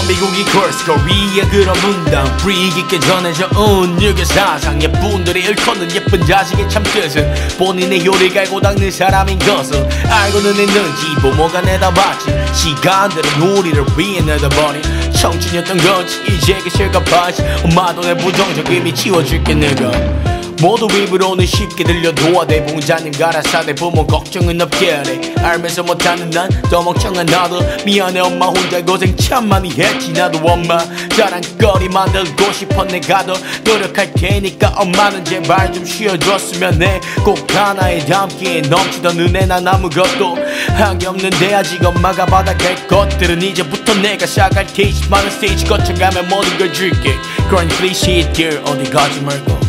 미국이 콜스 코리아 그런 문단 프리 깊게 전해져 온 유교 사상. 예쁜들이 일컫는 예쁜 자식의 참뜻은 본인의 요리를 갈고 닦는 사람인 것을 알고는 있는지 부모가 내다봤지. 시간들은 우리를 위해 내다버린 청춘이었던 거지. 이제 그 실감하지. 엄마도 내 부정적임이 치워줄게 내가 모두 입으로는 쉽게 들려도 대부자님 가라사 내 부모 걱정은 없게 해 알면서 못하는 난 더 멍청한 나도. 미안해 엄마 혼자 고생 참 많이 했지 나도 엄마. 자랑거리 만들고 싶어 내가 더 노력할 테니까 엄마는 제발 좀 쉬어줬으면 해. 꼭 하나에 담기에 넘치던 은혜 난 아무것도 한 게 없는데. 아직 엄마가 받아갈 것들은 이제부터 내가 시작할 테지 많은 스테이지 거쳐가면 모든 걸 줄게. Hit girl 어디 가지 말고